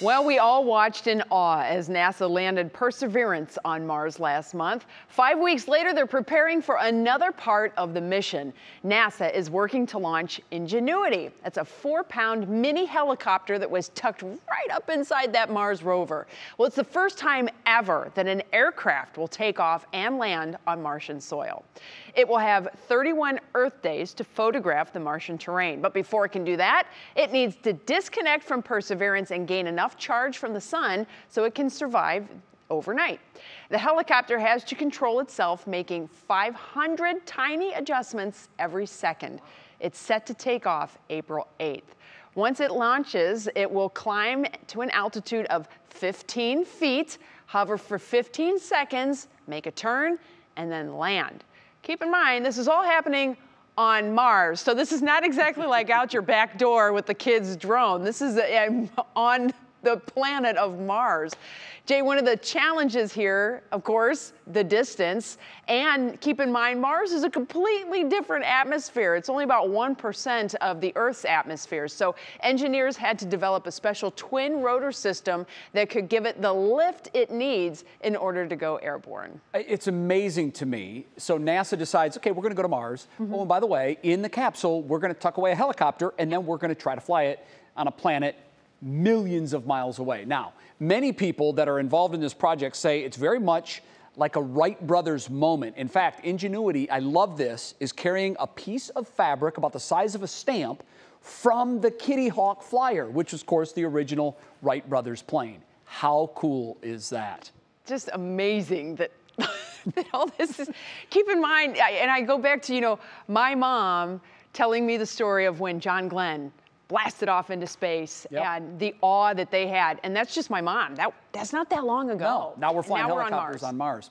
Well, we all watched in awe as NASA landed Perseverance on Mars last month. Five weeks later, they're preparing for another part of the mission. NASA is working to launch Ingenuity. That's a four pound mini helicopter that was tucked right up inside that Mars rover. Well, it's the first time ever that an aircraft will take off and land on Martian soil. It will have 31 Earth days to photograph the Martian terrain. But before it can do that, it needs to disconnect from Perseverance and gain enough enough charge from the sun so it can survive overnight. The helicopter has to control itself, making 500 tiny adjustments every second. It's set to take off April 8th. Once it launches, it will climb to an altitude of 15 feet, hover for 15 seconds, make a turn, and then land. Keep in mind, this is all happening on Mars. So this is not exactly like out your back door with the kids' drone. This is on the planet of Mars. Jay, one of the challenges here, of course, the distance. And keep in mind, Mars is a completely different atmosphere. It's only about 1% of the Earth's atmosphere. So engineers had to develop a special twin rotor system that could give it the lift it needs in order to go airborne. It's amazing to me. So NASA decides, okay, we're going to go to Mars. Mm -hmm. Oh, and by the way, in the capsule, we're going to tuck away a helicopter and then we're going to try to fly it on a planet millions of miles away. Now, many people that are involved in this project say it's very much like a Wright brothers moment. In fact, Ingenuity, I love this, is carrying a piece of fabric about the size of a stamp from the Kitty Hawk Flyer, which is, of course, the original Wright brothers plane. How cool is that? Just amazing that that all this is, keep in mind, and I go back to, you know, my mom telling me the story of when John Glenn blasted off into space yep. and the awe that they had. And that's just my mom. That, that's not that long ago. No, now we're flying now helicopters we're on Mars. On Mars.